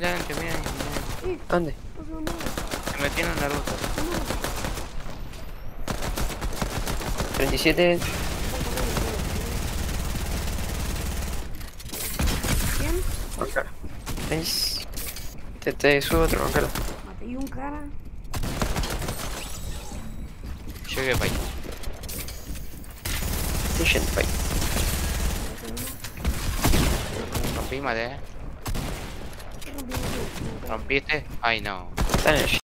La gente, miren. Eh, ¿Dónde? Se metieron en la ruta. No. 37. ¿Quién? Acá. ¿Veis? Te, te subo otro, acá. Maté un cara. Llegué para ahí. Estoy yendo para ahí. Rompí, maté. Trompete? I know. Finish.